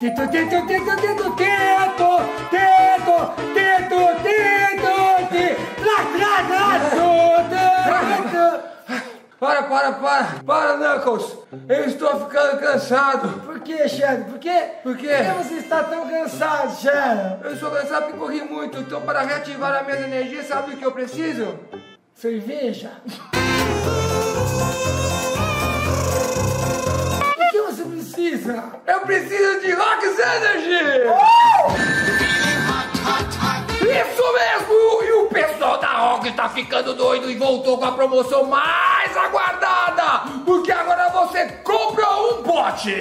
Tito, tito, tito, tito, tito, tito, tito, tito, tito. Para, para, para, para, Knuckles! Eu estou ficando cansado! Por que, Shadow? Por quê? Por quê? Por que você está tão cansado, Shadow? Eu estou cansado porque corri muito, então para reativar a minha energia, sabe o que eu preciso? Cerveja? Precisa? Eu preciso de Rock's Energy! Isso mesmo! E o pessoal da Rock está ficando doido e voltou com a promoção mais aguardada! Porque agora você compra um pote,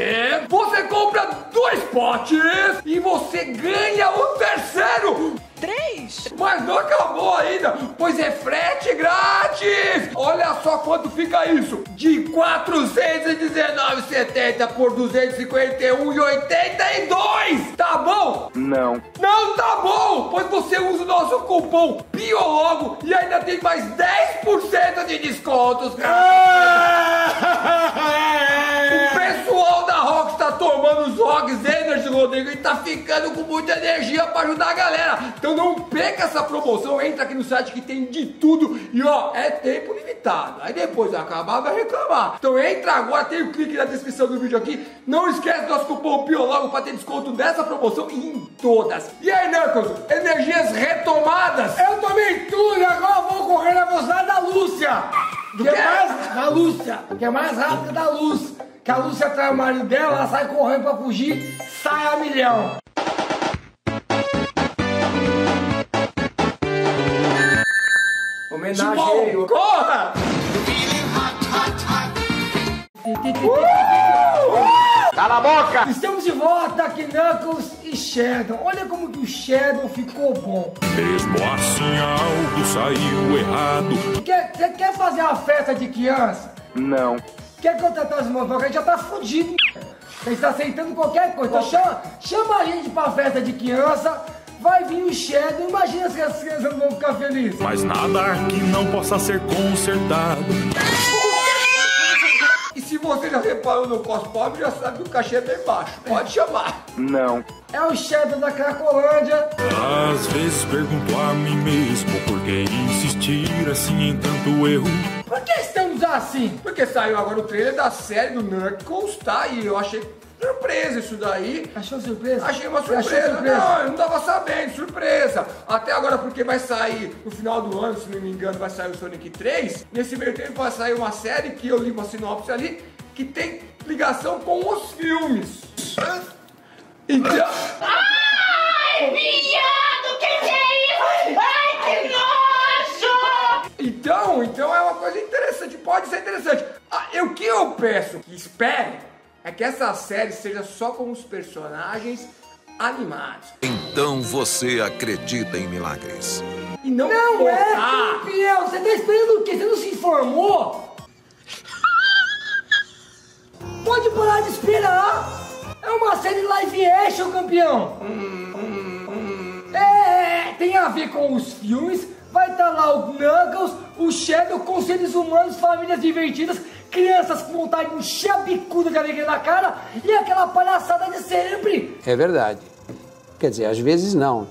você compra dois potes e você ganha o terceiro! Três? Mas não acabou ainda, pois é frete grátis! Olha só quanto fica isso! De R$ 419,70 por R$ 251,82! Tá bom? Não. Não tá bom! Pois você usa o nosso cupom BIOLOGO e ainda tem mais 10% de descontos, cara! O pessoal da Rock está tomando os Rocks Energy, Rodrigo, e tá ficando com muita energia para ajudar a galera. Então não perca essa promoção, entra aqui no site que tem de tudo e ó, é tempo limitado. Aí depois acabar, vai reclamar. Então entra agora, tem o clique na descrição do vídeo aqui. Não esquece do nosso cupom BIOLOGO para ter desconto dessa promoção e em todas. E aí, Knuckles, energias retomadas? Eu tomei tudo e agora vou correr na velocidade da Lúcia! Do que quê? é mais da Lúcia, que é mais rápida da luz. Que a Lúcia trai o marido dela, ela sai correndo pra fugir, sai a milhão. Homenagem corra! Cala a boca! Estamos de volta aqui, Knuckles e Shadow. Olha como que o Shadow ficou bom. Mesmo assim algo saiu errado. Quer, quer, quer fazer uma festa de criança? Não. Quer contratar os irmãos? A gente já tá fudido. A gente tá aceitando qualquer coisa. Então chama, chama a gente pra festa de criança. Vai vir o Shadow. Imagina se as crianças não vão ficar felizes. Mas nada que não possa ser consertado. E se você já reparou no cospobre, já sabe que o cachê é bem baixo. Pode chamar. Não. É o Shadow da Cracolândia. Às vezes pergunto a mim mesmo por que insistir assim em tanto erro. Por que estamos assim? Porque saiu agora o trailer da série do Knuckles, tá? E eu achei surpresa isso daí. Achou surpresa? Achei uma surpresa. surpresa? Não, eu não tava sabendo, surpresa. Até agora, porque vai sair no final do ano, se não me engano, vai sair o Sonic 3. Nesse meio tempo vai sair uma série que eu li uma sinopse ali, que tem ligação com os filmes. Então. Então, então é uma coisa interessante, pode ser interessante. Ah, o que eu peço, que espero, é que essa série seja só com os personagens animados. Então você acredita em milagres? E não, Não é, forçar. campeão! Você tá esperando o quê? Você não se informou? Pode parar de esperar! É uma série live action, campeão! É, tem a ver com os filmes, vai estar lá o Knuckles, o Shadow com seres humanos, famílias divertidas, crianças com vontade de encher a bicuda de alegria na cara e aquela palhaçada de sempre! É verdade. Quer dizer, às vezes não.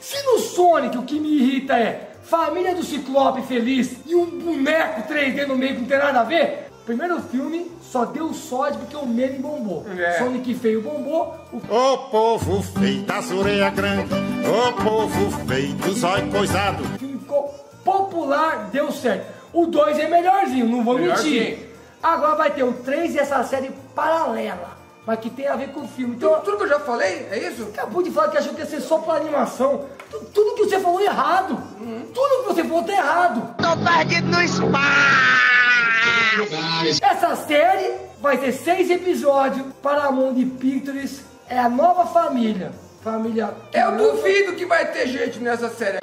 Se no Sonic o que me irrita é família do Ciclope feliz e um boneco 3D no meio que não tem nada a ver, primeiro filme só deu sorte porque o meme bombou. É. Sonic feio bombou, o Ô povo feio das orelhas grandes, ô povo feio olhos coisados. filme ficou popular, deu certo. O 2 é melhorzinho, não vou Melhorzinho. mentir. Agora vai ter o 3 e essa série paralela, mas que tem a ver com o filme. Então, Tudo, tudo que eu já falei, é isso? acabou de falar que achou que ia ser só pra animação. Tu- Tudo que você falou é errado. Tudo que você falou tá errado. Tô perdido no espaço! Essa série vai ter seis episódios. Paramount Pictures é a nova família. Família. Eu duvido que vai ter gente nessa série.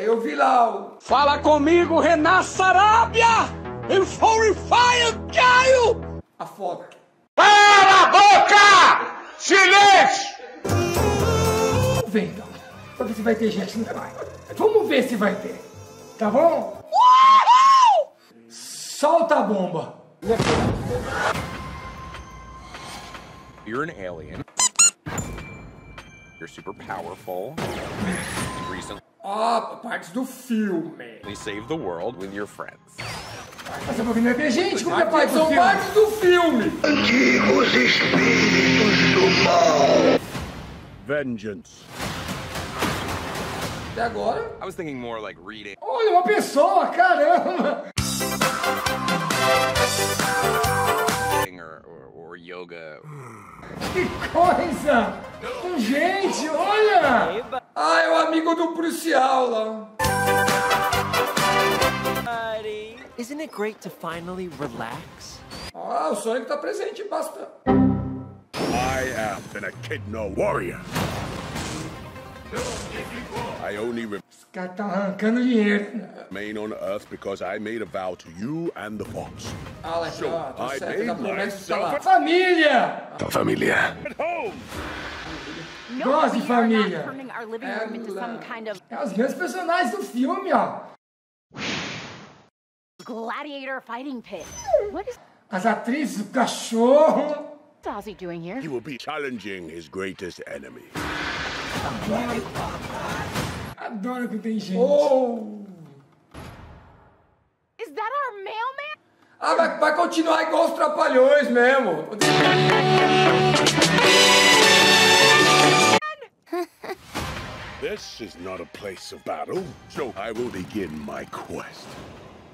Eu vi lá o. Fala comigo, Renan Sarabia! Eu sou o Fire Caio! a foto. Cala a boca! Silêncio! Vamos ver então. Pra ver se vai ter gente. Não vai. Vamos ver se vai ter. Tá bom? Solta a bomba. You're an alien. You're super powerful. Recently Ó, partes do filme. saved the world with your friends. Mas você não é gente, como é Aqui parte do são partes do filme. Antigos espíritos do mal. Vengeance. Até agora. I was thinking more like reading. Olha, uma pessoa, caramba! Or, or, or yoga. Que coisa! Gente, olha! Ah, é o amigo do policial lá. Isn't it great to finally relax? Ah, o Sonic tá presente bastante. I am an Echidna warrior. I only tá arrancando dinheiro. remain on Earth because I made a vow to you and the Fox. Ah, So tá I certo, made tá promessa tá lá. myself Família! Familia. No, Gosto de we are not família. turning our living room kind of É os grandes personagens do filme, ó. gladiator fighting pit. What is As atrizes, o cachorro. Ozzy doing here? He will be challenging his greatest enemy. Adoro. Adoro que tem gente. Oh. Is that our mailman? Ah, vai, vai continuar igual os trapalhões mesmo. This is not a place of battle, so I will begin my quest.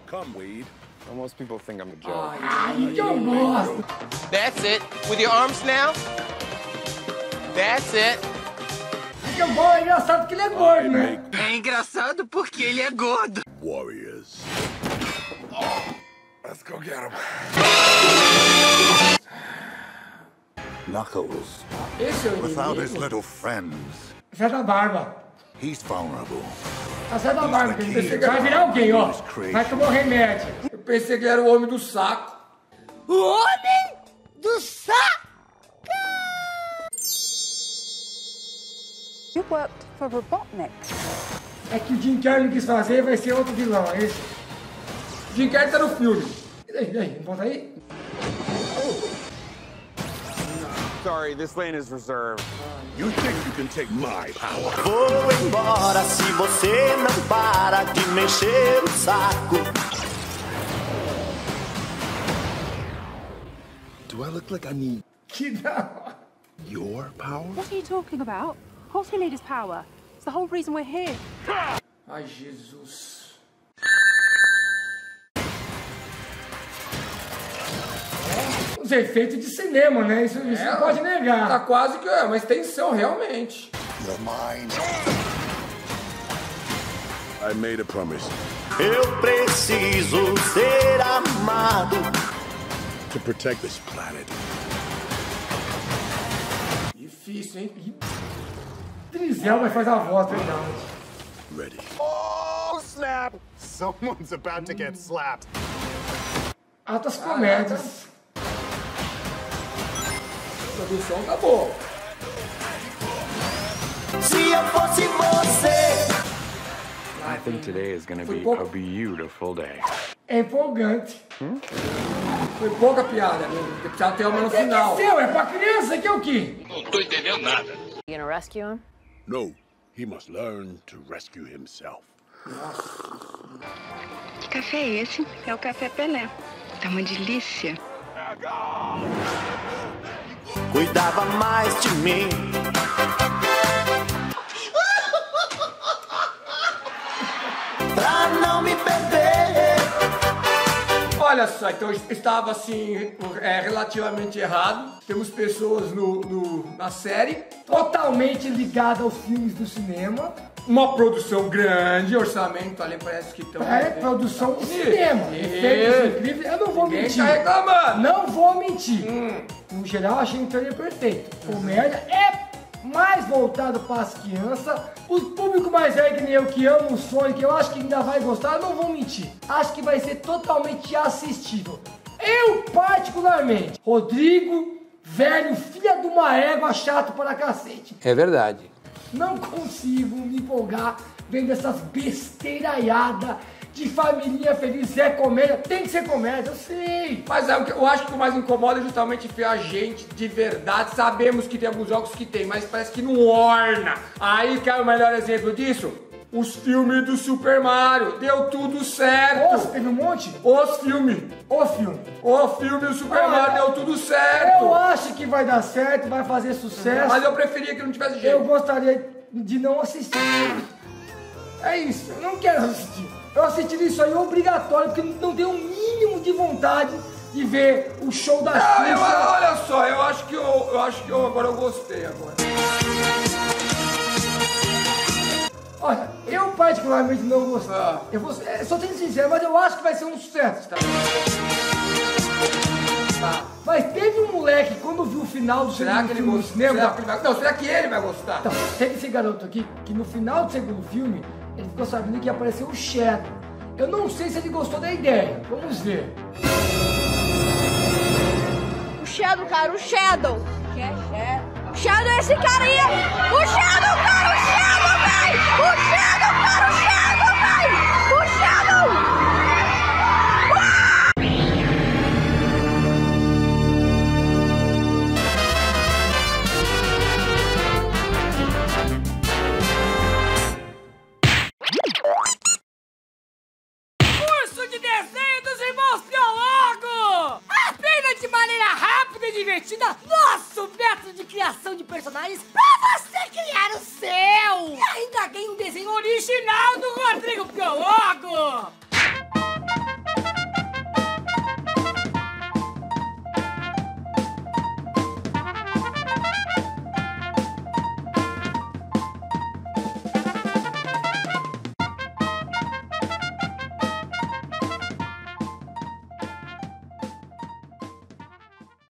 Come, Wade. Well, most people think I'm a joke. Ai, que eu gosto. That's it. With your arms now. That's it. Que é bom, é engraçado que ele é gordo, né? É engraçado porque ele é gordo. Warriors. Let's go get him. Knuckles. Esse é o Without his little friends, Zé da Barba. he's vulnerable. A Zé da Barba. que ele Vai virar alguém, ó. Vai tomar um remédio. Eu pensei que era o homem do saco. O homem do saco! You worked for Robotnik. É que o Jim Carrey não quis fazer, vai ser outro vilão, é esse. Jim Carrey tá no filme. E daí, e daí? Volta aí? Sorry, this lane is reserved. You think you can take my power? Vou embora se você não para de mexer o saco. Do I look like I need Que da hora. your power? What are you talking about? Of course we need his power. It's the whole reason we're here. Ai, Jesus. Os efeitos de cinema, né? Isso, isso não pode negar. Tá quase que é uma extensão, realmente. You're mine. I made a promise Eu preciso ser amado. to protect this planet. Difícil, hein? Trisel vai fazer a voz, verdade. Ready. Oh, snap! Someone's about to get slapped. Altas comédias. A produção tá boa. Se eu fosse você. I think today is going to be pouco. a beautiful day. É empolgante. Foi pouca piada, né? Porque precisava ter uma no Que que é final. seu? É pra criança? Que é o quê? Não tô entendendo nada. You gonna rescue him? No, he must learn to rescue himself. Que café é esse? É o café Pelé. Tá uma delícia. Cuidava mais de mim. Pra não me perder. Olha só, então estava assim, é, relativamente errado. Temos pessoas no, no- na série. Totalmente ligada aos filmes do cinema. Uma produção grande, orçamento ali parece que estão. É produção do cinema. Efeitos incríveis. Eu não vou Ninguém mentir. tá reclamando. Não vou mentir. No geral, achei um trailer perfeito. Comédia é mais voltado para as crianças. O público mais velho que nem eu, que ama o Sonic, eu acho que ainda vai gostar. Eu não vou mentir. Acho que vai ser totalmente assistível. Eu, particularmente, Rodrigo, velho, filha de uma égua, chato para cacete. É verdade. Não consigo me empolgar vendo essas besteiraiadas de família feliz é comédia. Tem que ser comédia, eu sei. Mas é, eu acho que o mais incomoda é justamente ver a gente de verdade. Sabemos que tem alguns jogos que tem, mas parece que não orna. Aí quer o melhor exemplo disso? Os filmes do Super Mario. Deu tudo certo. Nossa, teve um monte? Os filmes. O filme. O filme do Super Olha, Mario deu tudo certo. Eu acho que vai dar certo, vai fazer sucesso. Mas eu preferia que não tivesse jeito. Eu gostaria de não assistir. É isso, eu não quero assistir. Eu assistiria isso aí obrigatório, porque não tenho o mínimo de vontade de ver o show da eu- Xuxa. olha só, eu acho que eu, eu acho que eu agora eu gostei agora. Olha, eu particularmente não gostei. Ah. Eu vou, é, só sendo sincero, mas eu acho que vai ser um sucesso. Tá. Mas teve um moleque, quando viu o final do Será segundo filme no cinema... Será que ele vai... Não, será que ele vai gostar? Então, teve esse garoto aqui, que no final do segundo filme, ele ficou sabendo que ia aparecer o Shadow. Eu não sei se ele gostou da ideia. Vamos ver. O Shadow, cara, o Shadow. Que é Shadow? Shadow é esse cara aí. O Shadow, cara, o Shadow, véi. O Shadow, cara, o Rodrigo Piologo!